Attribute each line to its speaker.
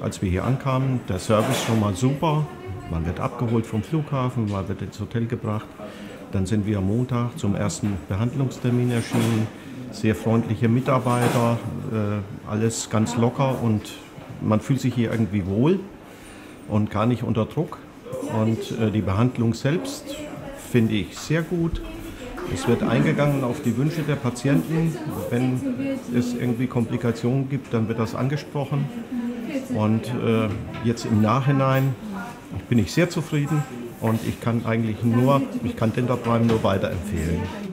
Speaker 1: als wir hier ankamen. Der Service schon mal super. Man wird abgeholt vom Flughafen, man wird ins Hotel gebracht. Dann sind wir am Montag zum ersten Behandlungstermin erschienen. Sehr freundliche Mitarbeiter, äh, alles ganz locker und man fühlt sich hier irgendwie wohl und gar nicht unter Druck. Und äh, die Behandlung selbst finde ich sehr gut. Es wird eingegangen auf die Wünsche der Patienten. Wenn es irgendwie Komplikationen gibt, dann wird das angesprochen. Und äh, jetzt im Nachhinein bin ich sehr zufrieden und ich kann eigentlich nur, ich kann Dental Prime nur weiterempfehlen.